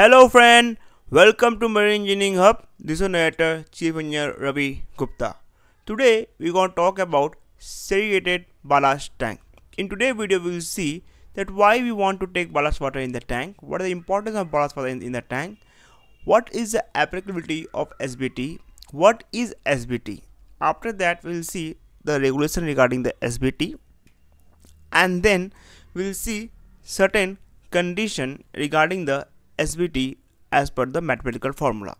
Hello friend, welcome to Marine Engineering Hub. This is narrator Chief Engineer Ravi Gupta. Today we are going to talk about segregated ballast tank. In today's video we will see that why we want to take ballast water in the tank, what is the importance of ballast water in, in the tank, what is the applicability of SBT, what is SBT. After that we will see the regulation regarding the SBT and then we will see certain condition regarding the SBT as per the mathematical formula.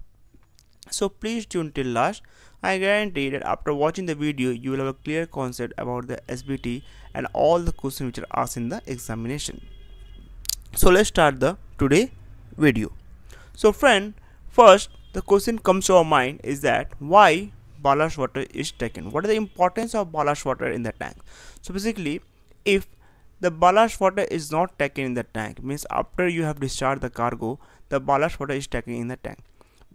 So please tune till last. I guarantee that after watching the video you will have a clear concept about the SBT and all the questions which are asked in the examination. So let's start the today video. So friend, first the question comes to our mind is that why ballast water is taken? What is the importance of ballast water in the tank? So basically if the ballast water is not taken in the tank. Means after you have discharged the cargo the ballast water is taken in the tank.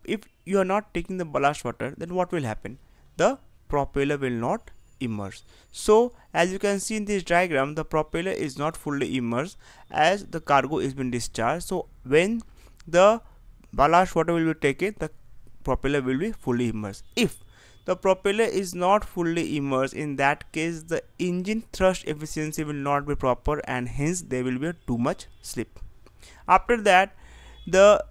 If you are not taking the ballast water then what will happen? The propeller will not immerse. So as you can see in this diagram the propeller is not fully immersed as the cargo is being discharged. So when the ballast water will be taken the propeller will be fully immersed. If the propeller is not fully immersed. In that case the engine thrust efficiency will not be proper and hence there will be too much slip. After that the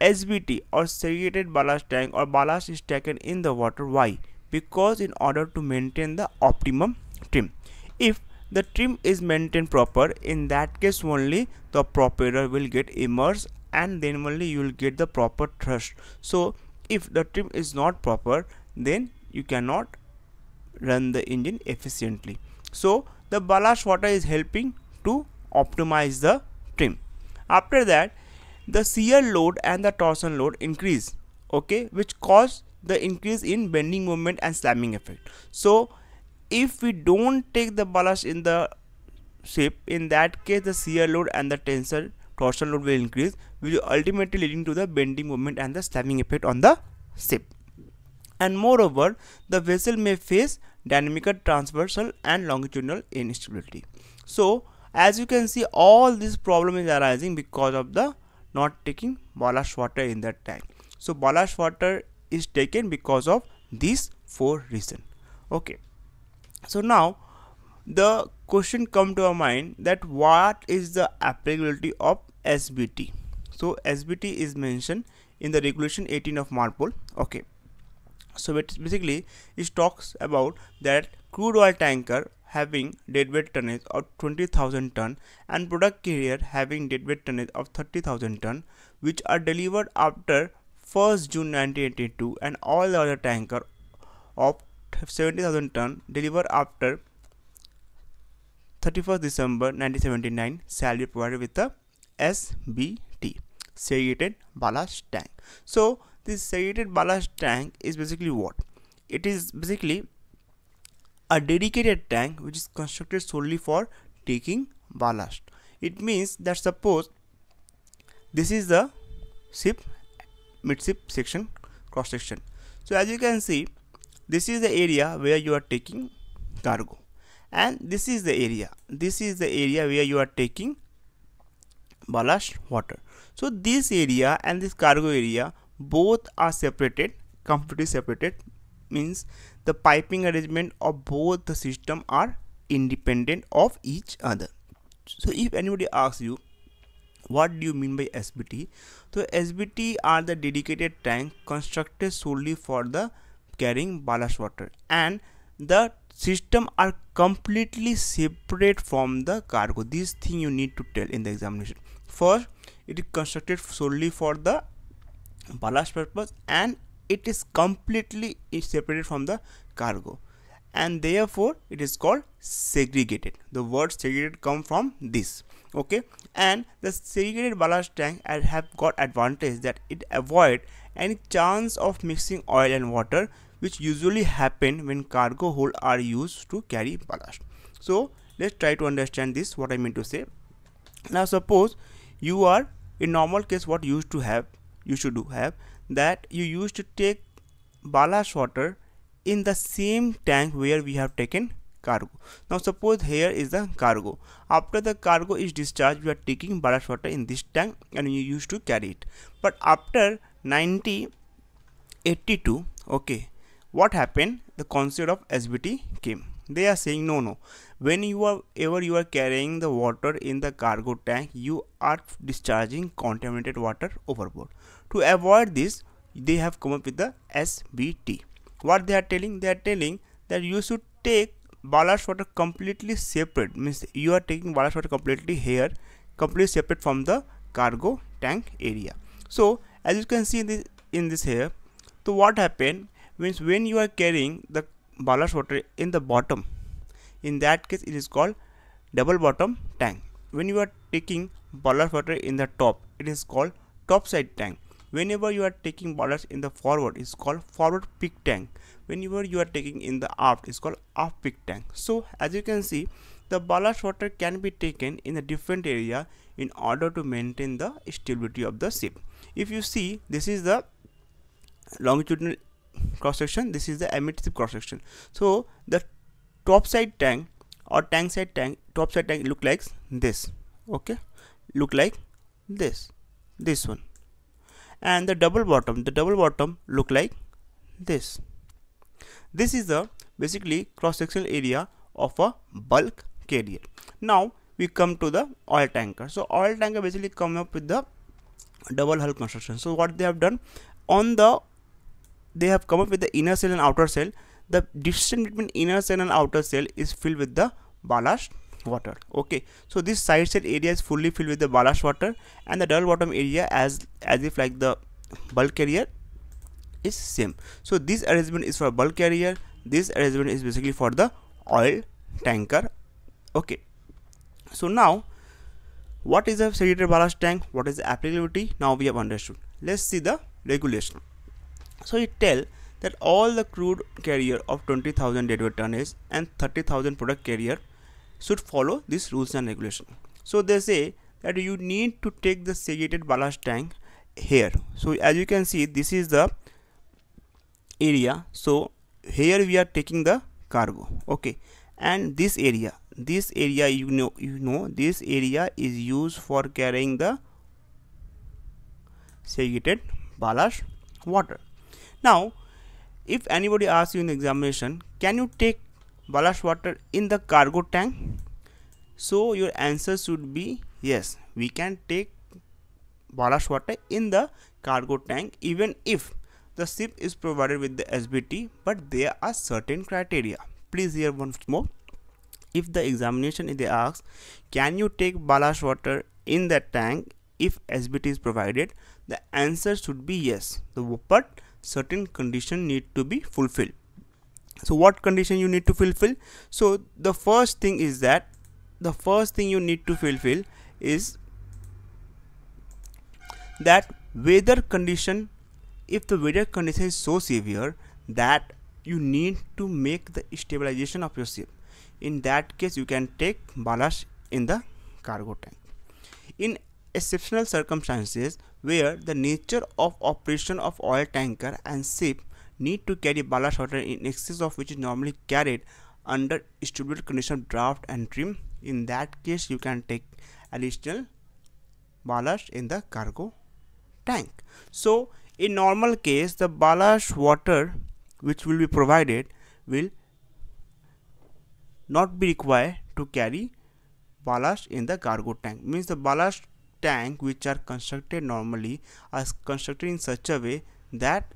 SBT or segregated ballast tank or ballast is taken in the water. Why? Because in order to maintain the optimum trim. If the trim is maintained proper in that case only the propeller will get immersed and then only you will get the proper thrust. So if the trim is not proper then you cannot run the engine efficiently. So the ballast water is helping to optimize the trim. After that the shear load and the torsion load increase okay which cause the increase in bending moment and slamming effect. So if we don't take the ballast in the ship in that case the shear load and the tensile torsion load will increase which ultimately leading to the bending moment and the slamming effect on the ship and moreover the vessel may face dynamical transversal and longitudinal instability. So as you can see all this problem is arising because of the not taking ballast water in that tank so ballast water is taken because of these four reasons okay. So now the question come to our mind that what is the applicability of SBT so SBT is mentioned in the regulation 18 of MARPOL. Okay so it basically it talks about that crude oil tanker having deadweight tonnage of 20,000 ton and product carrier having deadweight tonnage of 30,000 ton which are delivered after 1st June 1982 and all the other tanker of 70,000 ton delivered after 31st December 1979 shall be provided with the SBT segregated ballast tank. So this segregated ballast tank is basically what? It is basically a dedicated tank which is constructed solely for taking ballast. It means that suppose this is the ship midship section cross section. So as you can see this is the area where you are taking cargo. And this is the area this is the area where you are taking ballast water. So this area and this cargo area both are separated completely separated means the piping arrangement of both the system are independent of each other. So if anybody asks you what do you mean by SBT so SBT are the dedicated tank constructed solely for the carrying ballast water and the system are completely separate from the cargo. This thing you need to tell in the examination. First it is constructed solely for the ballast purpose and it is completely separated from the cargo. And therefore it is called segregated. The word segregated come from this okay? And the segregated ballast tank have got advantage that it avoid any chance of mixing oil and water which usually happen when cargo hold are used to carry ballast. So let's try to understand this what i mean to say. Now suppose you are in normal case what you used to have you should have that you used to take ballast water in the same tank where we have taken cargo. Now suppose here is the cargo. After the cargo is discharged we are taking ballast water in this tank and you used to carry it. But after 1982 okay what happened? The concept of sbt came they are saying no no. When you are ever you are carrying the water in the cargo tank you are discharging contaminated water overboard. To avoid this they have come up with the sbt what they are telling they are telling that you should take ballast water completely separate. Means you are taking ballast water completely here completely separate from the cargo tank area. So as you can see in this in this here so what happened? Means when you are carrying the ballast water in the bottom. In that case it is called double bottom tank. When you are taking ballast water in the top it is called top side tank. Whenever you are taking ballast in the forward it's called forward peak tank. Whenever you are taking in the aft is called aft peak tank. So as you can see the ballast water can be taken in a different area in order to maintain the stability of the ship. If you see this is the longitudinal cross section this is the emissive cross section so the top side tank or tank side tank top side tank look like this okay look like this this one and the double bottom the double bottom look like this this is the basically cross sectional area of a bulk carrier. Now we come to the oil tanker. So oil tanker basically come up with the double hull construction. So what they have done on the they have come up with the inner cell and outer cell. The distance between inner cell and outer cell is filled with the ballast water. Okay. So this side cell area is fully filled with the ballast water and the double bottom area as as if like the bulk carrier is same. So this arrangement is for bulk carrier. This arrangement is basically for the oil tanker. Okay. So now what is a segregated ballast tank? What is the applicability? Now we have understood. Let's see the regulation so it tell that all the crude carrier of 20000 deadweight tonnage and 30000 product carrier should follow these rules and regulation. So they say that you need to take the segregated ballast tank here. So as you can see this is the area. So here we are taking the cargo okay? And this area this area you know you know this area is used for carrying the segregated ballast water now if anybody asks you in the examination can you take ballast water in the cargo tank so your answer should be yes we can take ballast water in the cargo tank even if the ship is provided with the SBT but there are certain criteria. Please hear once more. If the examination they ask, can you take ballast water in the tank if SBT is provided? The answer should be yes. But certain condition need to be fulfilled. So what condition you need to fulfill? So the first thing is that the first thing you need to fulfill is that weather condition if the weather condition is so severe that you need to make the stabilization of your ship in that case you can take ballast in the cargo tank in exceptional circumstances where the nature of operation of oil tanker and ship need to carry ballast water in excess of which is normally carried under stable condition draft and trim. In that case you can take additional ballast in the cargo tank. So in normal case the ballast water which will be provided will not be required to carry ballast in the cargo tank. Means the ballast tank which are constructed normally are constructed in such a way that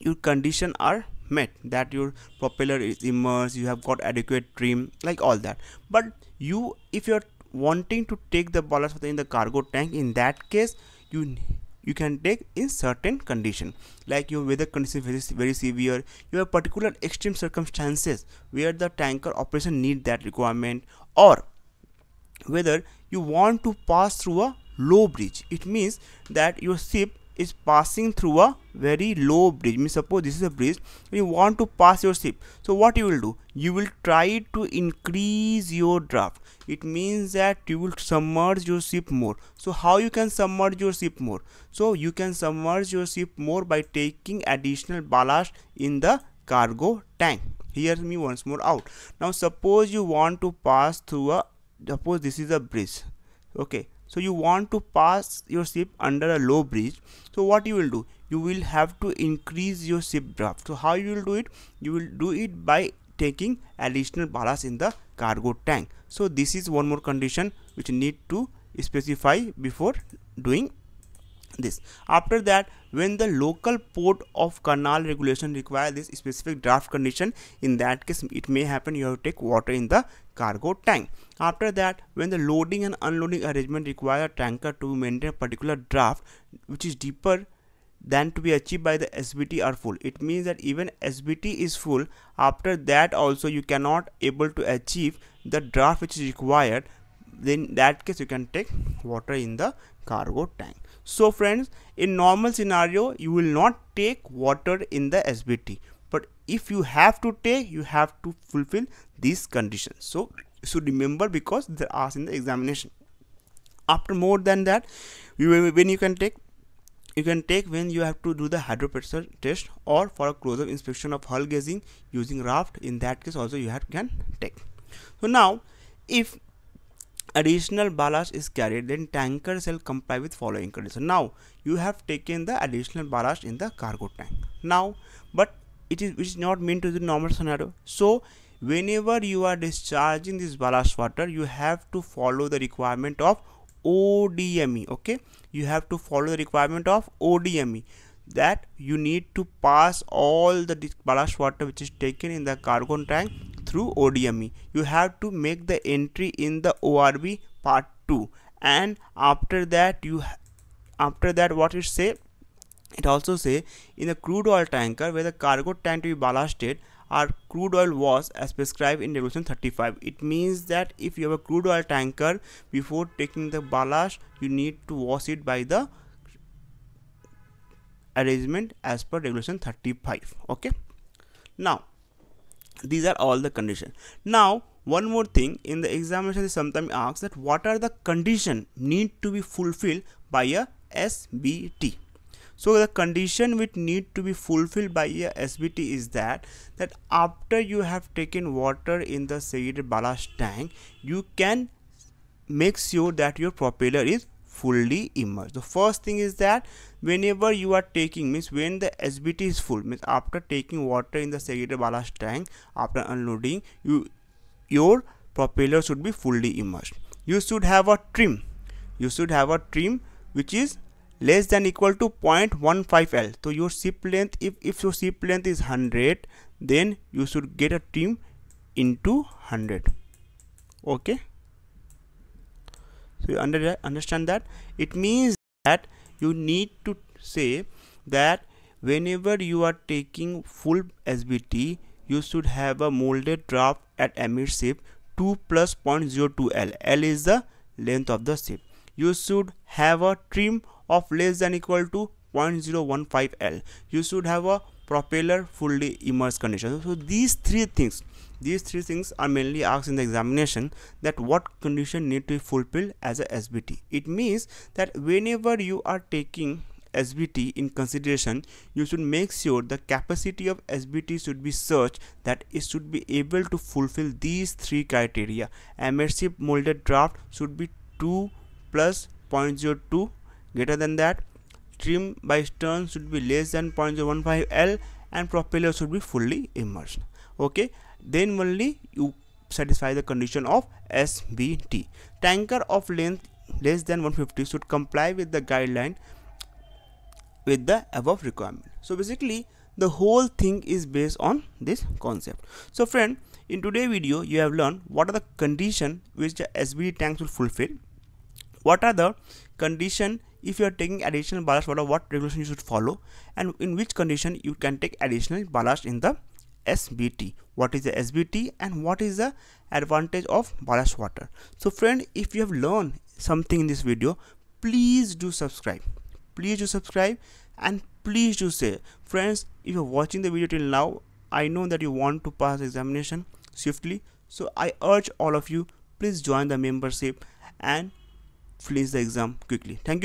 your condition are met that your propeller is immersed you have got adequate trim like all that. But you if you're wanting to take the ballast in the cargo tank in that case you you can take in certain condition. Like your weather condition very, very severe. You have particular extreme circumstances where the tanker operation need that requirement or whether you want to pass through a low bridge. It means that your ship is passing through a very low bridge. Means suppose this is a bridge you want to pass your ship. So what you will do? You will try to increase your draft. It means that you will submerge your ship more. So how you can submerge your ship more? So you can submerge your ship more by taking additional ballast in the cargo tank. Hear me once more out. Now suppose you want to pass through a suppose this is a bridge okay. So you want to pass your ship under a low bridge. So what you will do? You will have to increase your ship draft. So how you will do it? You will do it by taking additional ballast in the cargo tank. So this is one more condition which need to specify before doing this after that when the local port of canal regulation require this specific draft condition in that case it may happen you have to take water in the cargo tank after that when the loading and unloading arrangement require a tanker to maintain a particular draft which is deeper than to be achieved by the SBT are full. It means that even SBT is full after that also you cannot able to achieve the draft which is required then that case you can take water in the cargo tank. So friends in normal scenario you will not take water in the SBT but if you have to take you have to fulfill these conditions. So you should remember because they are asked in the examination. After more than that you, when you can take you can take when you have to do the hydropressure test or for a close-up inspection of hull gauging using raft in that case also you have can take so now if additional ballast is carried then tanker shall comply with following condition. Now you have taken the additional ballast in the cargo tank. Now but it is not meant to the normal scenario. So whenever you are discharging this ballast water you have to follow the requirement of ODME okay? You have to follow the requirement of ODME that you need to pass all the ballast water which is taken in the cargo tank through ODME you have to make the entry in the ORB part 2 and after that you after that what it say? It also say in a crude oil tanker where the cargo tank to be ballasted our crude oil was as prescribed in regulation 35 it means that if you have a crude oil tanker before taking the ballast you need to wash it by the arrangement as per regulation 35 okay? Now these are all the conditions now one more thing. In the examination they sometimes ask that what are the condition need to be fulfilled by a SBT so the condition which need to be fulfilled by a SBT is that that after you have taken water in the segregated ballast tank, you can make sure that your propeller is fully immersed. The first thing is that whenever you are taking means when the SBT is full means after taking water in the segregated ballast tank after unloading you your propeller should be fully immersed. You should have a trim. You should have a trim which is less than equal to 0.15 L. So your ship length, if, if your ship length is 100, then you should get a trim into 100. Okay. So you under, understand that? It means that you need to say that whenever you are taking full SBT, you should have a molded draft at ship 2 plus 0.02 L. L is the length of the ship. You should have a trim of less than equal to 0.015 L. You should have a propeller fully immersed condition. So these three things these three things are mainly asked in the examination that what condition need to be fulfilled as a SBT. It means that whenever you are taking SBT in consideration, you should make sure the capacity of SBT should be such that it should be able to fulfill these three criteria. Immersive molded draft should be 2 plus 0.02 greater than that trim by stern should be less than 0.015 L and propeller should be fully immersed. Okay? Then only you satisfy the condition of SBT tanker of length less than 150 should comply with the guideline with the above requirement. So basically the whole thing is based on this concept. So friend in today's video you have learned what are the condition which the SBT tanks will fulfill. What are the condition if you are taking additional ballast water what regulation you should follow and in which condition you can take additional ballast in the SBT what is the SBT and what is the advantage of ballast water? So friend if you have learned something in this video please do subscribe. Please do subscribe and please do say friends if you're watching the video till now I know that you want to pass examination swiftly. So I urge all of you please join the membership and finish the exam quickly. Thank you